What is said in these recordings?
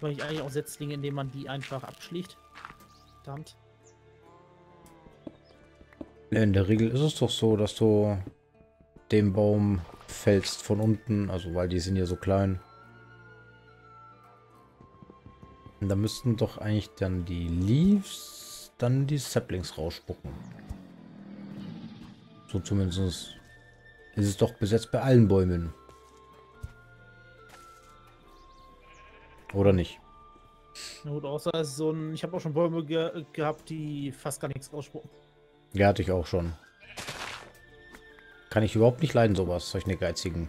Weil ich eigentlich auch Setzlinge, indem man die einfach abschlägt. Verdammt. In der Regel ist es doch so, dass du den Baum fällst von unten, also weil die sind ja so klein. Und da müssten doch eigentlich dann die Leaves dann die Saplings rausspucken. So zumindest ist es doch besetzt bei allen Bäumen. Oder nicht? Na gut, außer es ist so ein. Ich habe auch schon Bäume ge gehabt, die fast gar nichts ausspucken. Ja, hatte ich auch schon. Kann ich überhaupt nicht leiden, sowas, solche geizigen.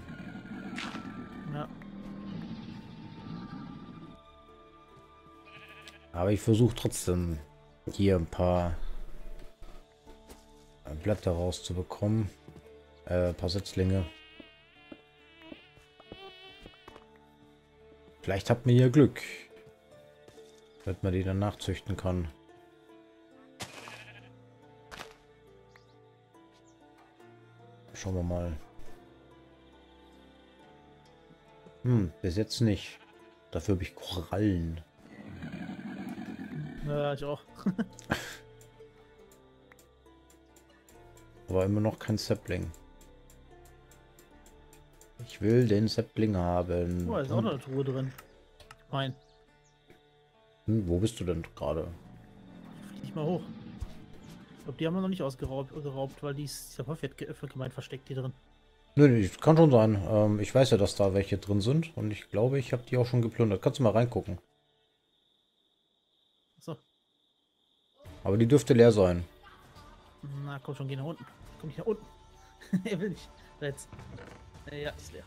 Ja. Aber ich versuche trotzdem hier ein paar Blätter rauszubekommen. Äh, ein paar Setzlinge. Vielleicht hat man hier Glück. Damit man die dann nachzüchten kann. Schauen wir mal. Hm, bis jetzt nicht. Dafür habe ich Korallen. Ja, ich auch. Aber immer noch kein Sapling. Ich will den Sapling haben. Oh, ist auch noch eine Truhe drin. Mein. Hm, wo bist du denn gerade? Nicht mal hoch. Ich glaube, die haben wir noch nicht ausgeraubt, geraubt, weil die ist ja häufig gemeint versteckt hier drin. Nö, nee, kann schon sein. Ähm, ich weiß ja, dass da welche drin sind und ich glaube, ich habe die auch schon geplündert. Kannst du mal reingucken. So. Aber die dürfte leer sein. Na, komm schon, geh nach unten. Komm nicht nach unten. er will nicht. Jetzt. Äh, ja, ist leer.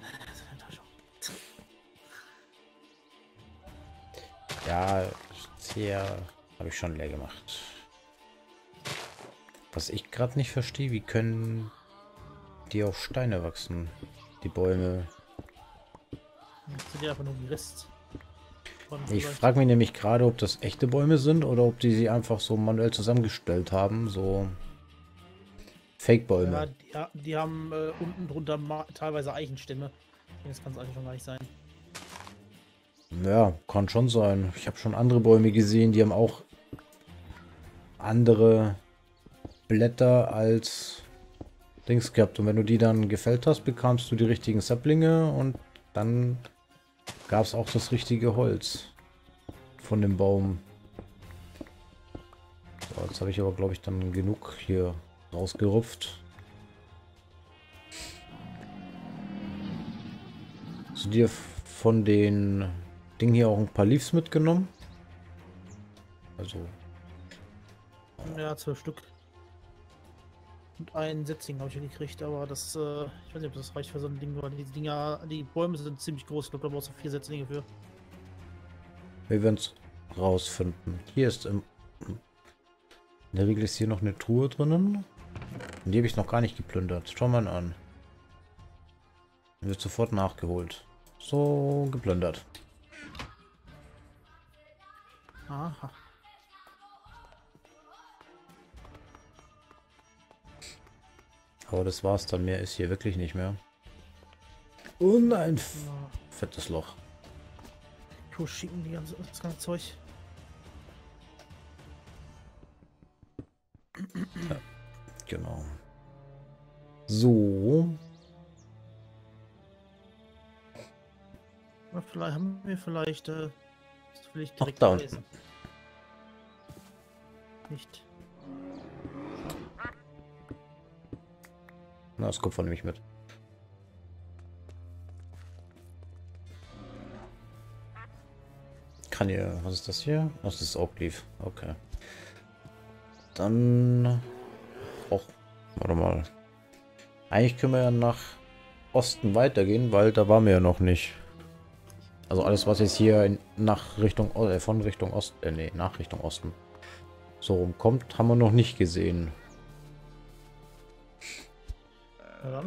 Das ist eine Enttäuschung. Ja, sehr habe ich schon leer gemacht. Was ich gerade nicht verstehe, wie können die auf Steine wachsen? Die Bäume. Das sind ja einfach nur Rest. Ich frage mich nämlich gerade, ob das echte Bäume sind oder ob die sie einfach so manuell zusammengestellt haben. So Fake-Bäume. Ja, die, die haben äh, unten drunter teilweise Eichenstämme. Das kann es eigentlich schon gar nicht sein. Ja, kann schon sein. Ich habe schon andere Bäume gesehen, die haben auch andere Blätter als Dings gehabt. Und wenn du die dann gefällt hast, bekamst du die richtigen Saplinge und dann gab es auch das richtige Holz von dem Baum. So, jetzt habe ich aber, glaube ich, dann genug hier rausgerupft. Hast du dir von den Dingen hier auch ein paar Leaves mitgenommen? Also, Ja, zwölf Stück. Und ein Setzling habe ich gekriegt, aber das, äh, ich weiß nicht, ob das reicht für so ein Ding, weil die Dinger, die Bäume sind ziemlich groß. Ich glaube, da brauchst du vier Setzlinge für. wir werden es rausfinden. Hier ist im... In der Regel ist hier noch eine Truhe drinnen. Und die habe ich noch gar nicht geplündert. Schau mal an. Wird sofort nachgeholt. So, geplündert. Aha. Aber das war's dann. Mehr ist hier wirklich nicht mehr. Und ein fettes Loch. Wo schicken die ganze, das ganze Zeug? Genau. So. Na, vielleicht haben wir vielleicht, äh, Ach, direkt da lesen. unten. Nicht. Na, das Kupfer nehme ich mit. Kann ihr. Was ist das hier? Das ist Oak Leaf. Okay. Dann. Warte mal. Eigentlich können wir ja nach Osten weitergehen, weil da waren wir ja noch nicht. Also alles, was jetzt hier in, nach Richtung, äh, von Richtung Osten, äh, nee, nach Richtung Osten so rumkommt, haben wir noch nicht gesehen. Na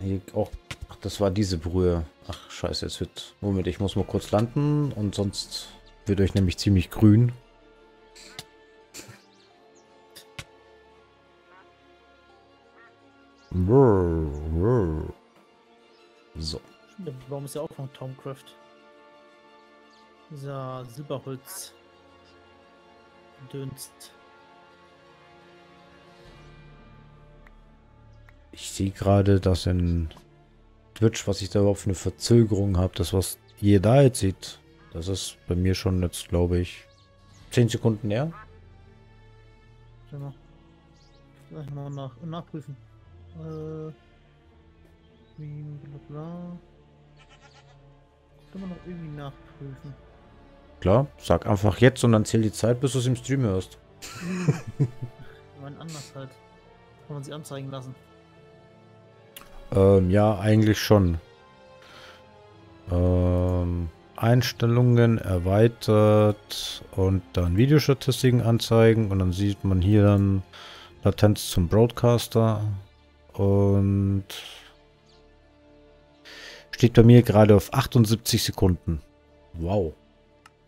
hier auch. Ach, das war diese Brühe. Ach, scheiße, es wird... Moment, ich muss mal kurz landen und sonst wird euch nämlich ziemlich grün. So. Der Baum ist ja auch von Tomcraft. Dieser Silberholz. Dünst. Ich sehe gerade, dass in Twitch, was ich da überhaupt für eine Verzögerung habe, das was ihr da jetzt seht, das ist bei mir schon jetzt, glaube ich, 10 Sekunden näher. Schau mal. Gleich mal nach, nachprüfen. Äh, bla bla. Kann man noch irgendwie nachprüfen. Klar, sag einfach jetzt und dann zähl die Zeit, bis du es im Stream hörst. Ich meine anders halt. Kann man sie anzeigen lassen. Ähm, ja, eigentlich schon. Ähm, Einstellungen erweitert und dann Videostatistiken anzeigen und dann sieht man hier dann Latenz zum Broadcaster und steht bei mir gerade auf 78 Sekunden. Wow.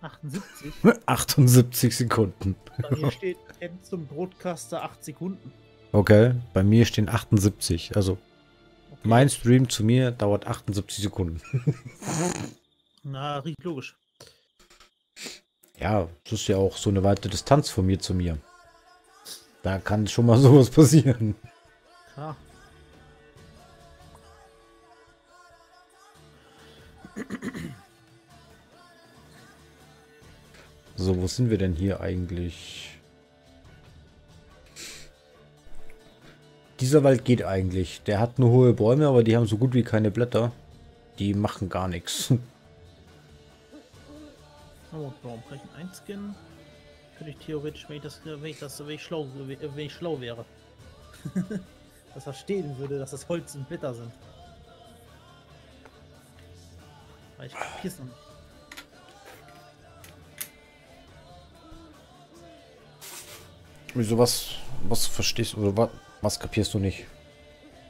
78? 78 Sekunden. Bei mir steht End zum Broadcaster 8 Sekunden. Okay, bei mir stehen 78. Also. Mein Stream zu mir dauert 78 Sekunden. Na, riecht logisch. Ja, das ist ja auch so eine weite Distanz von mir zu mir. Da kann schon mal sowas passieren. Ja. So, wo sind wir denn hier eigentlich? Dieser Wald geht eigentlich. Der hat nur hohe Bäume, aber die haben so gut wie keine Blätter. Die machen gar nichts. Oh, warum kann ich ihn einscannen? Könnte ich theoretisch, wenn ich das, wenn ich das, wenn ich schlau, wenn ich schlau wäre. dass da stehen würde, dass das Holz und Blätter sind. Weil ich kapier's noch nicht. Wieso was, was verstehst du oder was, was kapierst du nicht?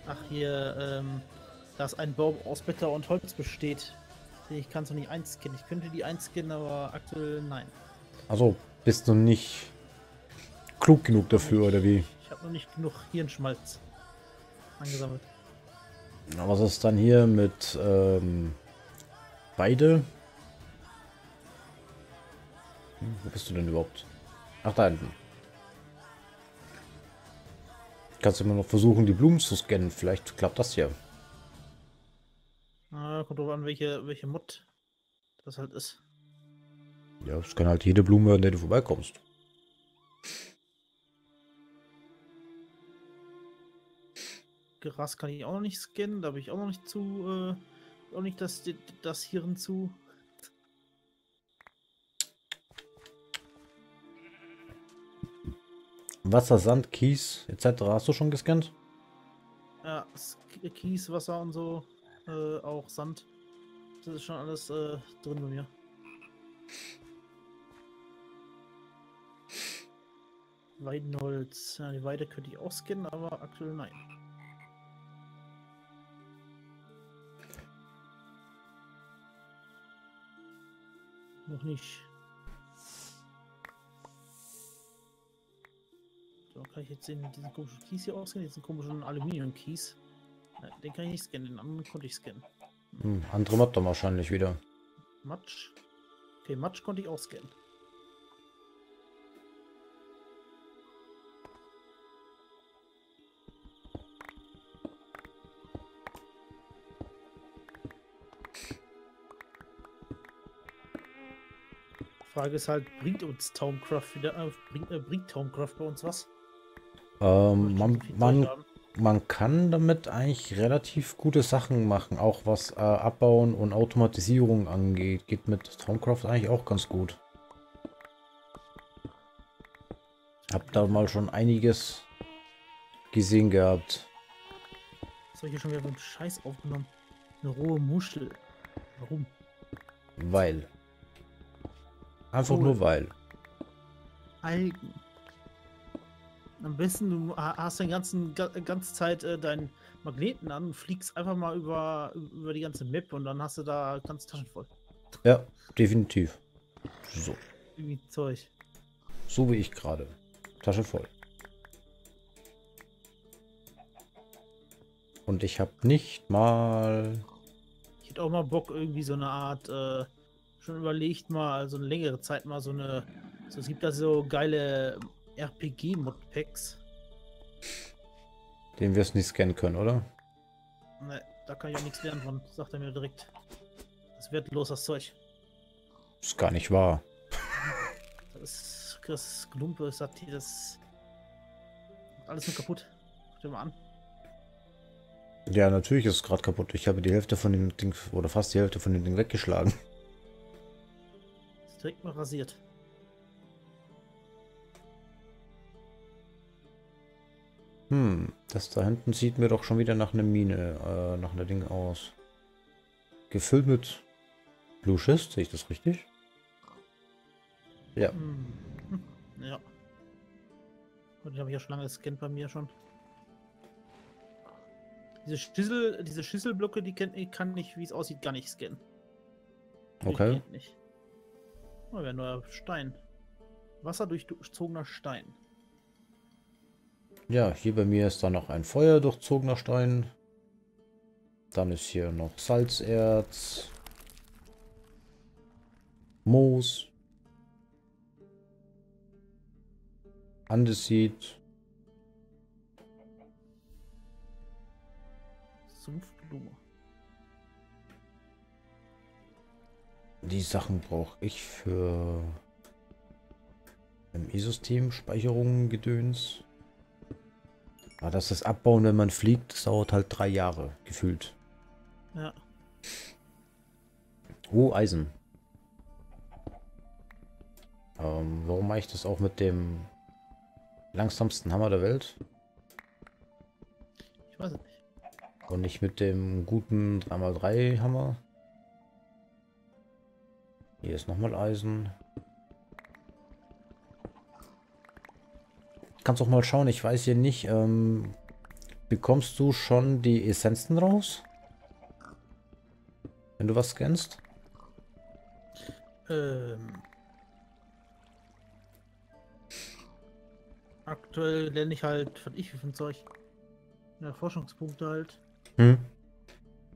Ach, hier, ähm, dass ein Baum aus Blätter und Holz besteht. Ich kann es noch nicht einscannen. Ich könnte die einscannen, aber aktuell nein. Also, bist du nicht klug genug dafür oder wie? Ich habe noch nicht genug Hirnschmalz angesammelt. Na, Was ist dann hier mit ähm, Weide? Hm, wo bist du denn überhaupt? Ach, da hinten. Kannst du immer noch versuchen, die Blumen zu scannen. Vielleicht klappt das ja. Ah, kommt drauf an, welche, welche Mod das halt ist. Ja, es kann halt jede Blume, an der du vorbeikommst. Gras kann ich auch noch nicht scannen, da habe ich auch noch nicht zu, äh, auch nicht das, das hier hinzu. Wasser, Sand, Kies etc. Hast du schon gescannt? Ja, Kies, Wasser und so, äh, auch Sand. Das ist schon alles äh, drin bei mir. Weidenholz. Ja, die Weide könnte ich auch scannen, aber aktuell nein. Noch nicht. Kann ich jetzt den, diesen komischen Kies hier ausscannen? Diesen komischen Aluminium-Kies. Den kann ich nicht scannen, den anderen konnte ich scannen. Hm, andere Mod dann wahrscheinlich wieder. Matsch. Okay, Matsch konnte ich auch scannen. Frage ist halt, bringt uns Towncraft wieder, äh, bringt, äh, bringt Towncraft bei uns was? Ähm, man, man, man kann damit eigentlich relativ gute Sachen machen. Auch was äh, Abbauen und Automatisierung angeht. Geht mit Stormcraft eigentlich auch ganz gut. Hab da mal schon einiges gesehen gehabt. Was habe ich hier schon wieder einen Scheiß aufgenommen? Eine rohe Muschel. Warum? Weil. Einfach Cool. nur weil. Algen. Am besten, du ha- hast den ganzen ga- ganze Zeit äh, deinen Magneten an und fliegst einfach mal über, über die ganze Map und dann hast du da ganz Taschen voll. Ja, definitiv. So, Irgendwie Zeug. so wie ich gerade. Tasche voll. Und ich habe nicht mal... Ich hätte auch mal Bock, irgendwie so eine Art, äh, schon überlegt mal, so eine längere Zeit mal so eine, so, es gibt da so geile RPG-Modpacks. Den wir es nicht scannen können, oder? Ne, da kann ich auch nichts lernen von, sagt er mir direkt. Das wertlos, das Zeug. Ist gar nicht wahr. Das ist, das Glumpe, das hier, das alles nur kaputt. Guck dir mal an. Ja, natürlich ist es gerade kaputt. Ich habe die Hälfte von dem Ding, oder fast die Hälfte von dem Ding weggeschlagen. Ist direkt mal rasiert. Hm, das da hinten sieht mir doch schon wieder nach einer Mine, äh, nach einer Ding aus. Gefüllt mit Blue Schist, sehe ich das richtig? Ja. Hm. Ja. Und den habe ich ja schon lange gescannt bei mir schon. Diese Schüssel, diese Schüsselblöcke, die kennt, ich kann nicht, wie es aussieht, gar nicht scannen. Okay. Nicht. Oh, wäre neuer Stein. Wasserdurchzogener Stein. Ja, hier bei mir ist dann noch ein feuerdurchzogener Stein. Dann ist hier noch Salzerz. Moos. Andesit. Sumpfblume. Die Sachen brauche ich für im E-System, Speicherungen, Gedöns. Aber das ist Abbauen, wenn man fliegt, das dauert halt drei Jahre, gefühlt. Ja. Oh, Eisen. Ähm, warum mache ich das auch mit dem langsamsten Hammer der Welt? Ich weiß es nicht. Und nicht mit dem guten 3x3 Hammer? Hier ist nochmal Eisen. Kannst auch mal schauen, ich weiß hier nicht, ähm, bekommst du schon die Essenzen raus? Wenn du was scannst? Ähm. Aktuell lerne ich halt, was ich für ein Zeug. Ja, Forschungspunkte halt. Hm.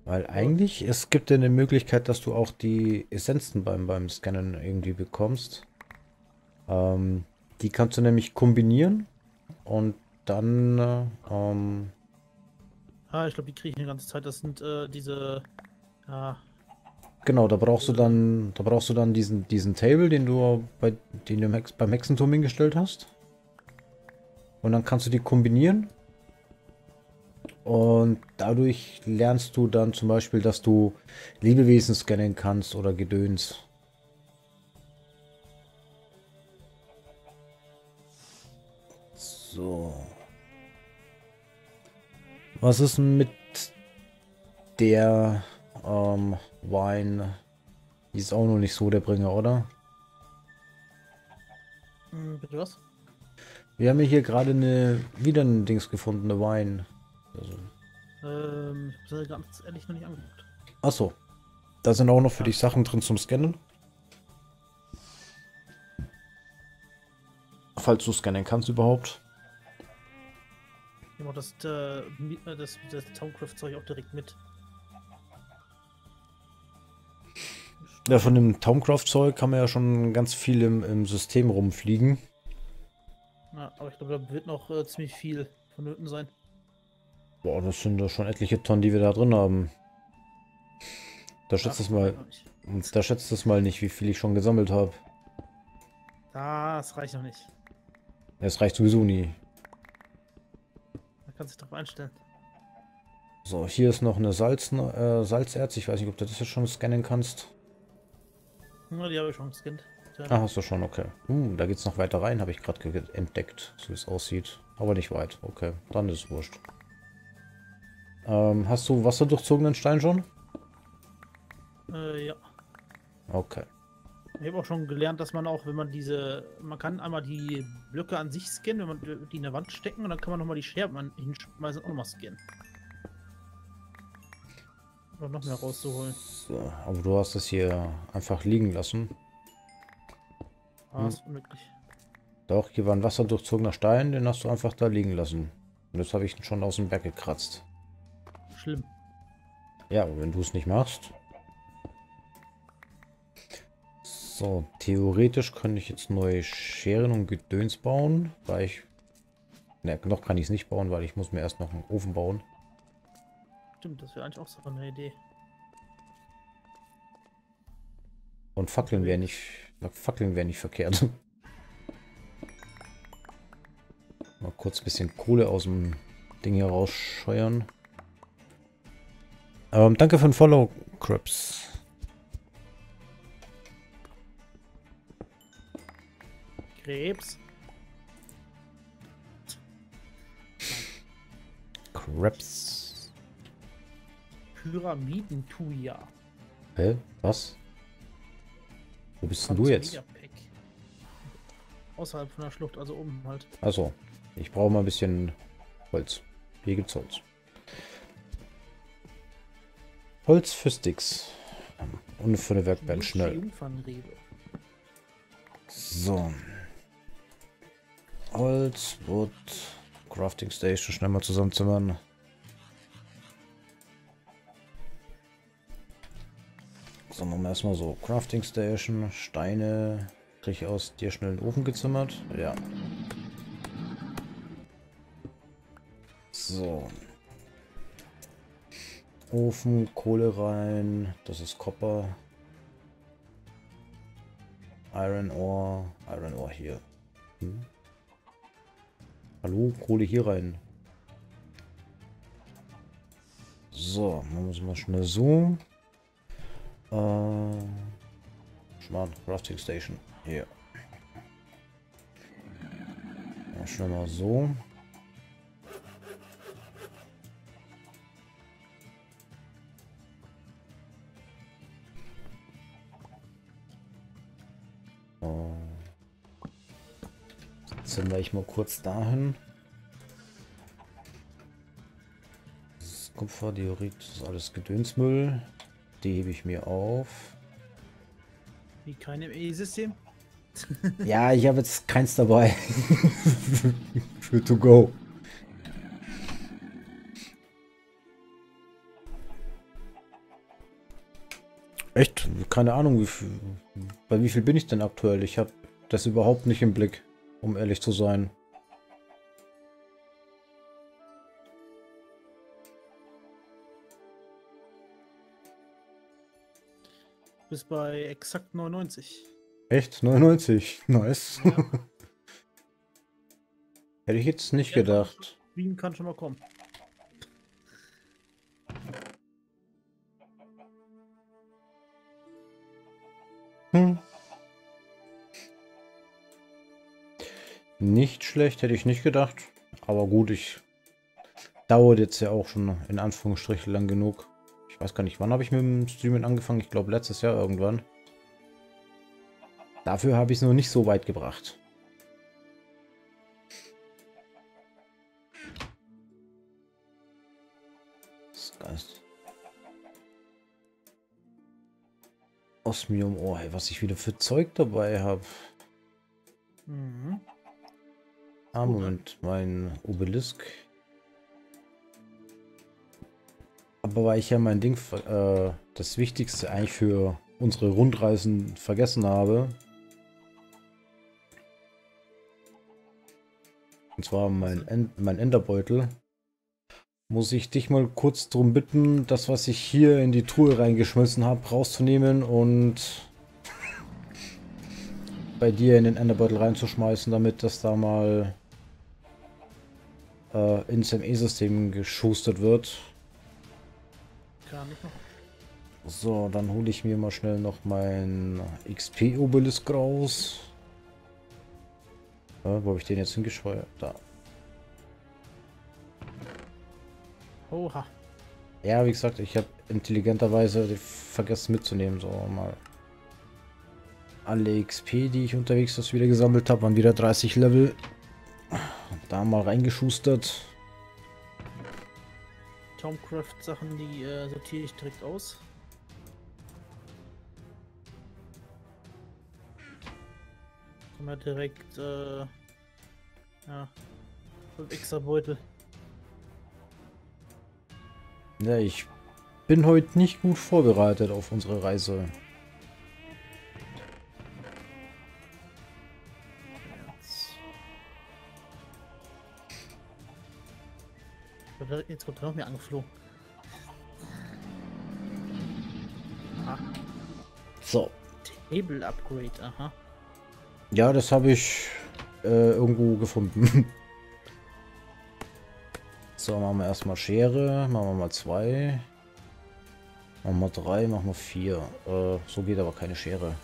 Weil eigentlich, es gibt ja eine Möglichkeit, dass du auch die Essenzen beim, beim Scannen irgendwie bekommst. Ähm, die kannst du nämlich kombinieren und dann, äh, ähm, Ah, ich glaube, die kriege ich eine ganze Zeit. Das sind äh, diese. Ja, genau, da brauchst du dann, da brauchst du dann diesen, diesen Table, den du bei, den du Hex, beim Hexenturm hingestellt hast. Und dann kannst du die kombinieren. Und dadurch lernst du dann zum Beispiel, dass du Lebewesen scannen kannst oder Gedöns. Was ist denn mit der ähm, Wine? Die ist auch noch nicht so der Bringer, oder? hm, bitte was? Wir haben ja hier gerade eine wieder ein Dings gefunden, eine Wine. Also, Ähm, ich habe ganz ehrlich noch nicht angeguckt. Achso. Da sind auch noch für dich Sachen drin zum Scannen. Falls du scannen kannst überhaupt. Ich mache das, äh, äh, das, das Towncraft-Zeug auch direkt mit. Ja, von dem Tomcraft-Zeug kann man ja schon ganz viel im, im System rumfliegen. Ja, aber ich glaube, da wird noch äh, ziemlich viel vonnöten sein. Boah, das sind doch schon etliche Tonnen, die wir da drin haben. Da schätzt es mal, da schätzt es mal nicht, wie viel ich schon gesammelt habe. Das reicht noch nicht. Es reicht sowieso nie. Da kannst du dich drauf einstellen. So, hier ist noch eine Salz, äh, Salzerz. Ich weiß nicht, ob du das jetzt schon scannen kannst. Ja, die habe ich schon gescannt. Ja, Ah, hast du schon, okay. Uh, da geht's noch weiter rein, habe ich gerade entdeckt, so wie es aussieht. Aber nicht weit, okay. Dann ist es wurscht. Ähm, hast du wasserdurchzogenen Stein schon? Äh, ja. Okay. Ich habe auch schon gelernt, dass man auch, wenn man diese, man kann einmal die Blöcke an sich scannen, wenn man die in der Wand stecken und dann kann man nochmal die Scherben hinschmeißen und nochmal scannen. Um noch mehr rauszuholen. So, aber du hast es hier einfach liegen lassen. Ah, ist unmöglich. Doch, hier war ein wasserdurchzogener Stein, den hast du einfach da liegen lassen. Und das habe ich schon aus dem Berg gekratzt. Schlimm. Ja, aber wenn du es nicht machst. So, theoretisch könnte ich jetzt neue Scheren und Gedöns bauen, weil ich... Ne, noch kann ich es nicht bauen, weil ich muss mir erst noch einen Ofen bauen. Stimmt, das wäre eigentlich auch so eine Idee. Und Fackeln wäre nicht... Fackeln wäre nicht verkehrt. Mal kurz ein bisschen Kohle aus dem Ding hier rausscheuern. Ähm, danke für den Follow, Crips. Krebs. Krebs. Pyramidentuja. Hä? Was? Wo bist denn du jetzt? Außerhalb von der Schlucht, also oben halt. Also, ich brauche mal ein bisschen Holz. Hier gibt's Holz. Holz für Sticks. Und für eine Werkbank schnell. So. Holz, Wood, Crafting Station schnell mal zusammenzimmern. So, machen wir erstmal so Crafting Station, Steine. Kriege ich aus dir schnell den Ofen gezimmert? Ja. So. Ofen, Kohle rein. Das ist Copper. Iron Ore. Iron Ore hier. Hm. Hallo, Kohle hier rein. So, machen wir es mal schnell so. Äh, Schmarrn, Crafting Station. Hier. Schnell mal so. Ich mal kurz dahin. Das Kupfer, Diorit, das ist alles Gedönsmüll. Die hebe ich mir auf. Wie keine E-System? ja, ich habe jetzt keins dabei. Für to go. Echt? Keine Ahnung, wie viel, bei wie viel bin ich denn aktuell? Ich habe das überhaupt nicht im Blick um ehrlich zu sein. Bis bei exakt 99. Echt? 99? Nice. Ja. Hätte ich jetzt nicht ja, gedacht. Wien kann schon mal kommen. Nicht schlecht, hätte ich nicht gedacht. Aber gut, ich dauert jetzt ja auch schon in Anführungsstrichen lang genug. Ich weiß gar nicht, wann habe ich mit dem Streamen angefangen? Ich glaube letztes Jahr irgendwann. Dafür habe ich es noch nicht so weit gebracht. Das Osmium, oh, hey, was ich wieder für Zeug dabei habe. Mhm. Ah, Moment, mein Obelisk. Aber weil ich ja mein Ding, äh, das Wichtigste eigentlich für unsere Rundreisen vergessen habe. Und zwar mein, End mein Enderbeutel. Muss ich dich mal kurz darum bitten, das, was ich hier in die Truhe reingeschmissen habe, rauszunehmen und bei dir in den Enderbeutel reinzuschmeißen, damit das da mal äh, ins ME-System geschustert wird. Kann ich noch. So, dann hole ich mir mal schnell noch mein XP-Obelisk raus. Ja, wo habe ich den jetzt hingescheuert? Da. Oha. Ja, wie gesagt, ich habe intelligenterweise vergessen mitzunehmen. So mal. alle XP, die ich unterwegs das wieder gesammelt habe, waren wieder 30 Level. Da mal reingeschustert. Tomcraft-Sachen, die äh, sortiere ich direkt aus. Kann man direkt, äh, ja, fünf extra Beutel. Ja, ich bin heute nicht gut vorbereitet auf unsere Reise. Jetzt kommt er noch mehr angeflogen. Aha. So. Table Upgrade, aha. Ja, das habe ich äh, irgendwo gefunden. so, machen wir erstmal Schere. Machen wir mal zwei. Machen wir drei, machen wir vier. Äh, so geht aber keine Schere.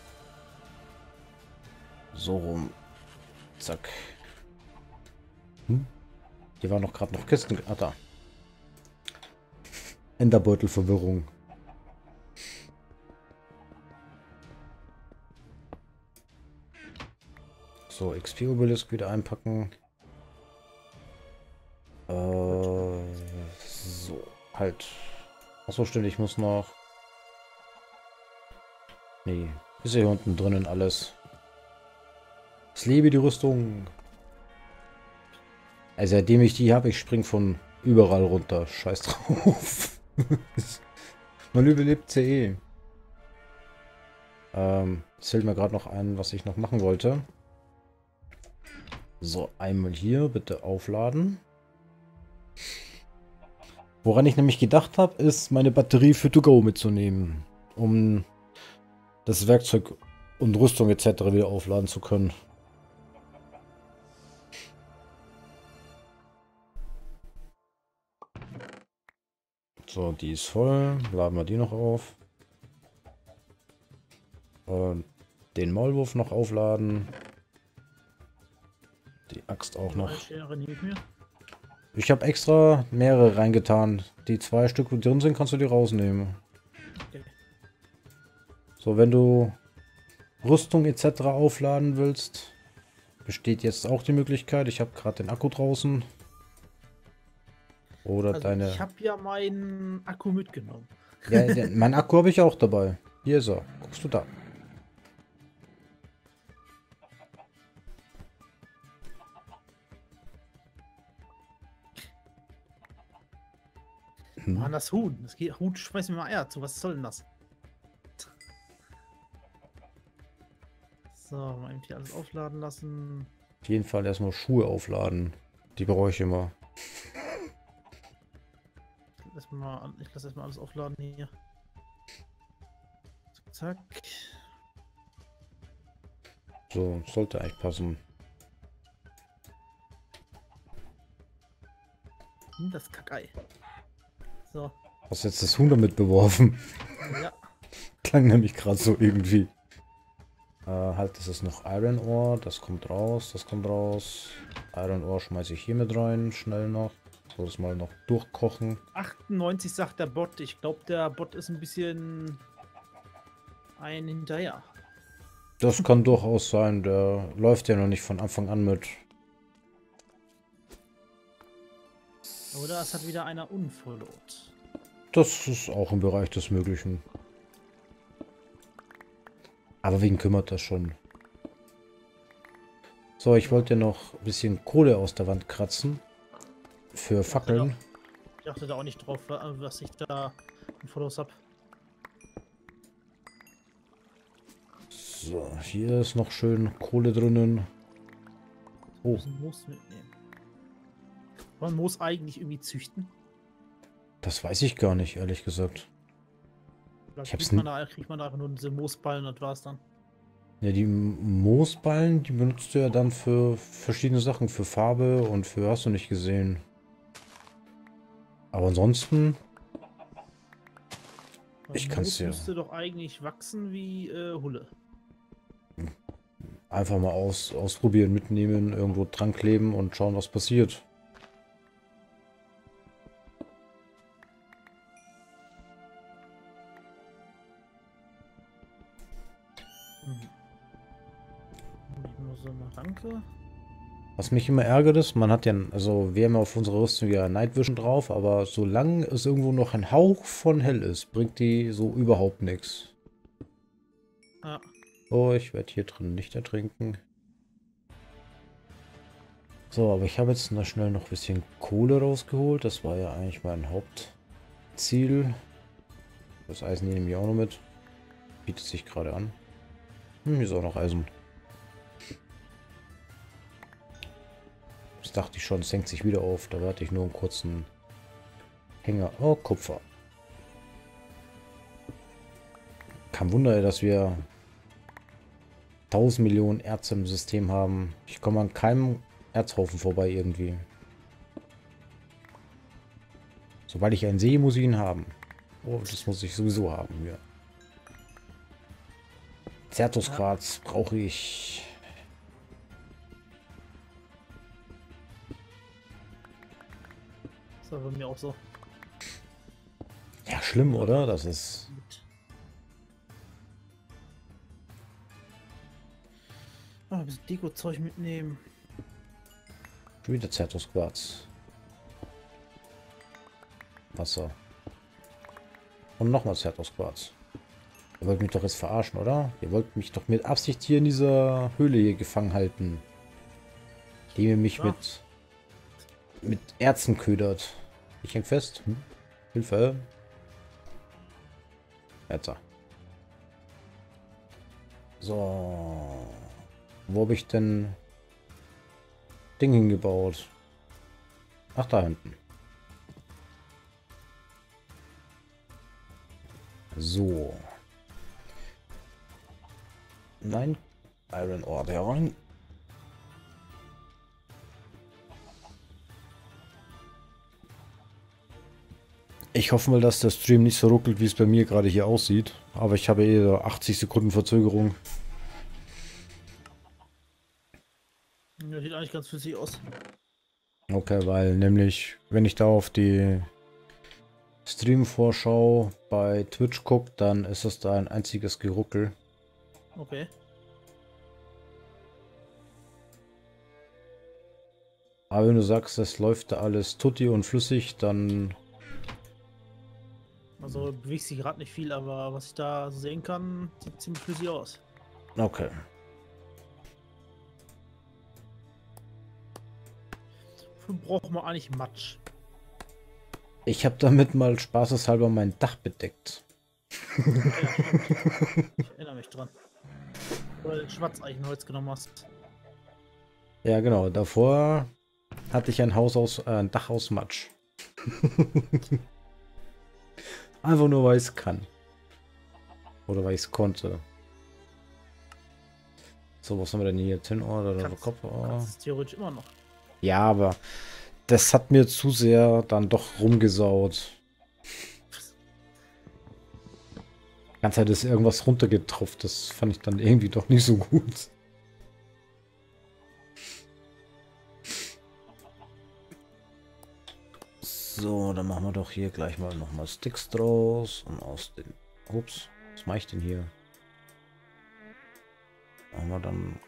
So rum. Zack. Hm? Hier waren noch gerade noch Kisten. Ah, da. Enderbeutelverwirrung. So, XP-Obelisk wieder einpacken. Äh, so, halt. Achso, stimmt, ich muss noch... Nee, ist hier unten drinnen alles. Es lebe die Rüstung. Also seitdem ich die habe, ich spring von überall runter. Scheiß drauf. Man überlebt CE. Ähm, fällt mir gerade noch ein, was ich noch machen wollte. So, einmal hier bitte aufladen. Woran ich nämlich gedacht habe, ist meine Batterie für To Go mitzunehmen. Um das Werkzeug und Rüstung etc. wieder aufladen zu können. So, die ist voll. Laden wir die noch auf. Und den Maulwurf noch aufladen. Die Axt auch noch. Ich habe extra mehrere reingetan. Die zwei Stück, die drin sind, kannst du die rausnehmen. Okay. So, wenn du Rüstung etc. aufladen willst, besteht jetzt auch die Möglichkeit. Ich habe gerade den Akku draußen. Oder also deine. Ich habe ja meinen Akku mitgenommen. Ja, mein Akku habe ich auch dabei. Hier ist er. Guckst du da. Hm. Mann, das Huhn. Das geht, Huhn schmeißt mir mal Eier zu. Was soll denn das? So, mal eben hier alles aufladen lassen. Auf jeden Fall erstmal Schuhe aufladen. Die brauche ich immer erstmal, ich lasse erstmal alles aufladen hier. Zack. So, sollte eigentlich passen. Hm, das Kackei. So. Hast jetzt das Huhn damit beworfen? Ja. Klang nämlich gerade so irgendwie. Äh, halt, das ist noch Iron Ore, das kommt raus, das kommt raus. Iron Ore schmeiße ich hier mit rein, schnell noch. So, das mal noch durchkochen. 98 sagt der Bot. Ich glaube, der Bot ist ein bisschen ein hinterher. Das kann durchaus sein. Der läuft ja noch nicht von Anfang an mit. Oder es hat wieder einer unfollowed. Das ist auch im Bereich des Möglichen. Aber wen kümmert das schon? So, ich wollte noch ein bisschen Kohle aus der Wand kratzen. Für Fackeln. Ich achte da auch nicht drauf, was ich da in Fotos habe. So, hier ist noch schön Kohle drinnen. Oh. Moos mitnehmen. Man muss eigentlich irgendwie züchten. Das weiß ich gar nicht, ehrlich gesagt. Da ich kriegt, man da, kriegt man da einfach nur diese Moosballen und war's dann. Ja, die Moosballen, die benutzt du ja dann für verschiedene Sachen, für Farbe und für hast du nicht gesehen. Aber ansonsten... ich kann es ja... müsste doch eigentlich wachsen wie äh, Hulle. Einfach mal aus, ausprobieren, mitnehmen, irgendwo dran kleben und schauen, was passiert. So, danke. Was mich immer ärgert ist, man hat ja, also wir haben auf unserer Rüstung ja Night Vision drauf, aber solange es irgendwo noch ein Hauch von hell ist, bringt die so überhaupt nichts. Ja. Oh, ich werde hier drin nicht ertrinken. So, aber ich habe jetzt noch schnell noch ein bisschen Kohle rausgeholt. Das war ja eigentlich mein Hauptziel. Das Eisen nehme ich auch noch mit. Bietet sich gerade an. Hm, hier ist auch noch Eisen. Das dachte ich schon, es senkt sich wieder auf. Da warte ich nur einen kurzen Hänger. Oh, Kupfer. Kein Wunder, dass wir 1000 Millionen Erze im System haben. Ich komme an keinem Erzhaufen vorbei irgendwie. Sobald ich einen sehe, muss ich ihn haben. Oh, das muss ich sowieso haben hier. Zertusquarz brauche ich. Das war bei mir auch so. Ja, schlimm, oder? Das ist... Ah, ein bisschen Deko-Zeug mitnehmen. Wieder Zertusquarz. Wasser. Und nochmal Zertusquarz. Ihr wollt mich doch jetzt verarschen, oder? Ihr wollt mich doch mit Absicht hier in dieser Höhle hier gefangen halten. Die ihr mich ja. mit mit Erzen ködert. Ich häng fest. Hm? Hilfe. Jetzt. So. Wo habe ich denn Ding hingebaut? Ach, da hinten. So. Nein, Iron Ore rein. Ich hoffe mal, dass der Stream nicht so ruckelt, wie es bei mir gerade hier aussieht. Aber ich habe eh 80 Sekunden Verzögerung. Ja, sieht eigentlich ganz flüssig aus. Okay, weil nämlich, wenn ich da auf die Stream-Vorschau bei Twitch gucke, dann ist es da ein einziges Geruckel. Okay. Aber wenn du sagst, es läuft da alles tutti und flüssig, dann... Also bewegt sich gerade nicht viel, aber was ich da sehen kann, sieht ziemlich flüssig aus. Okay. Wofür braucht man eigentlich Matsch? Ich habe damit mal spaßeshalber mein Dach bedeckt. Ja, ich erinnere mich dran. Oder Schwarzeichenholz genommen hast. Ja, genau. Davor hatte ich ein Haus aus, äh, ein Dach aus Matsch. Einfach nur, weil ich es kann. Oder weil ich es konnte. So, was haben wir denn hier? Tinohr oder kannst, Kopfohr? Kannst theoretisch immer noch. Ja, aber das hat mir zu sehr dann doch rumgesaut. Die ganze Zeit ist irgendwas runtergetropft. Das fand ich dann irgendwie doch nicht so gut. So, dann machen wir doch hier gleich mal nochmal Sticks draus. Und aus den... Ups, was mache ich denn hier? Machen wir dann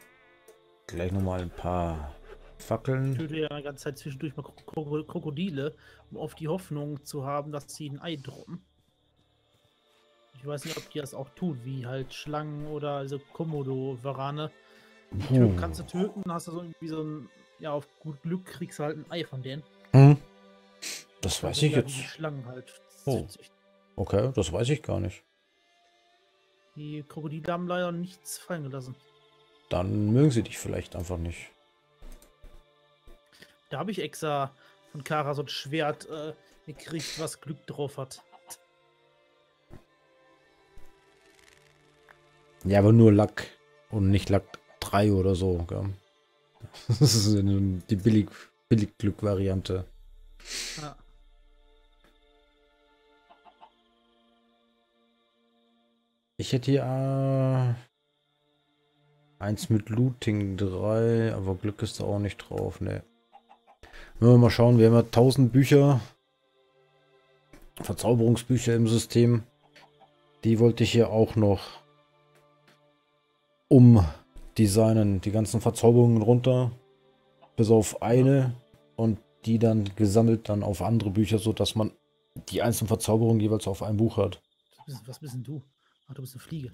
gleich nochmal ein paar Fackeln. Ich töte ja die ganze Zeit zwischendurch mal Krokodile, um auf die Hoffnung zu haben, dass sie ein Ei droppen. Ich weiß nicht, ob die das auch tun, wie halt Schlangen oder also Komodo-Varane. Die kannst du töten, hast du so irgendwie so ein, ja, auf gut Glück kriegst du halt ein Ei von denen. Hm. Das weiß ich jetzt. Schlangen halt. Oh. Okay, das weiß ich gar nicht. Die Krokodile haben leider nichts fallen gelassen. Dann mögen sie dich vielleicht einfach nicht. Da habe ich extra von Kara so ein Schwert äh, gekriegt, was Glück drauf hat. Ja, aber nur Lack und nicht Lack 3 oder so. Gell? Das ist die billig, billig. Ja. Ich hätte hier äh, eins mit Looting 3, aber Glück ist da auch nicht drauf, ne. Wenn wir mal schauen, wir haben ja 1000 Bücher, Verzauberungsbücher im System. Die wollte ich hier auch noch designen die ganzen Verzauberungen runter, bis auf eine und die dann gesammelt dann auf andere Bücher, so dass man die einzelnen Verzauberungen jeweils auf einem Buch hat. Was bist denn du? Ach, du bist eine Fliege.